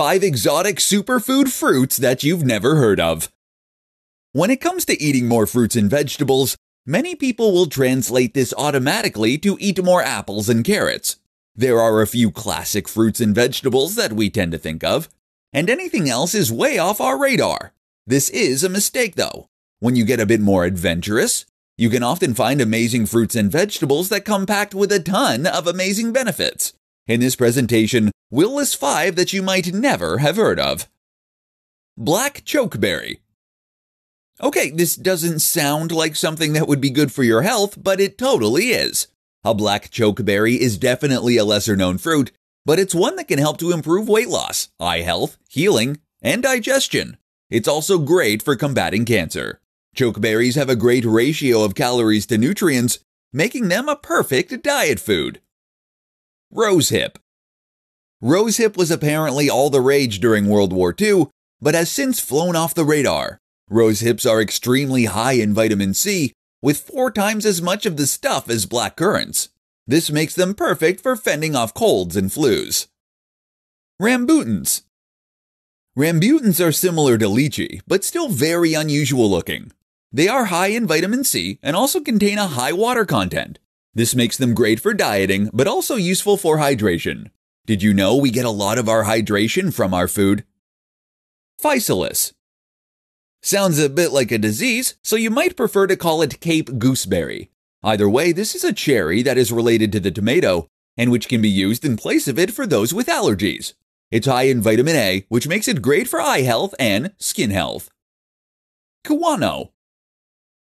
5 exotic superfood fruits that you've never heard of. When it comes to eating more fruits and vegetables, many people will translate this automatically to eat more apples and carrots. There are a few classic fruits and vegetables that we tend to think of, and anything else is way off our radar. This is a mistake though. When you get a bit more adventurous, you can often find amazing fruits and vegetables that come packed with a ton of amazing benefits. In this presentation, we'll list five that you might never have heard of. Black chokeberry. Okay, this doesn't sound like something that would be good for your health, but it totally is. A black chokeberry is definitely a lesser known fruit, but it's one that can help to improve weight loss, eye health, healing, and digestion. It's also great for combating cancer. Chokeberries have a great ratio of calories to nutrients, making them a perfect diet food. Rosehip. Rosehip was apparently all the rage during World War II, but has since flown off the radar. Rosehips are extremely high in vitamin C, with four times as much of the stuff as black currants. This makes them perfect for fending off colds and flus. Rambutans. Rambutans are similar to lychee, but still very unusual looking. They are high in vitamin C and also contain a high water content. This makes them great for dieting, but also useful for hydration. Did you know we get a lot of our hydration from our food? Physalis. Sounds a bit like a disease, so you might prefer to call it Cape gooseberry. Either way, this is a cherry that is related to the tomato and which can be used in place of it for those with allergies. It's high in vitamin A, which makes it great for eye health and skin health. Kiwano.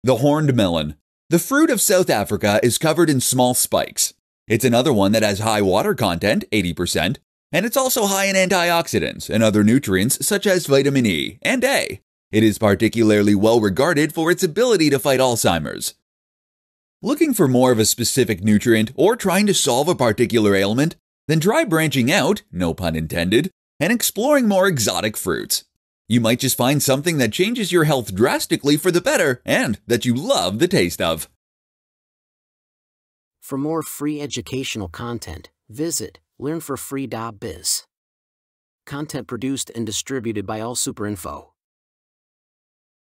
The horned melon. The fruit of South Africa is covered in small spikes. It's another one that has high water content, 80%, and it's also high in antioxidants and other nutrients such as vitamin E and A. It is particularly well regarded for its ability to fight Alzheimer's. Looking for more of a specific nutrient or trying to solve a particular ailment? Then try branching out, no pun intended, and exploring more exotic fruits. You might just find something that changes your health drastically for the better and that you love the taste of. For more free educational content, visit learnforfree.biz. Content produced and distributed by AllSuperInfo.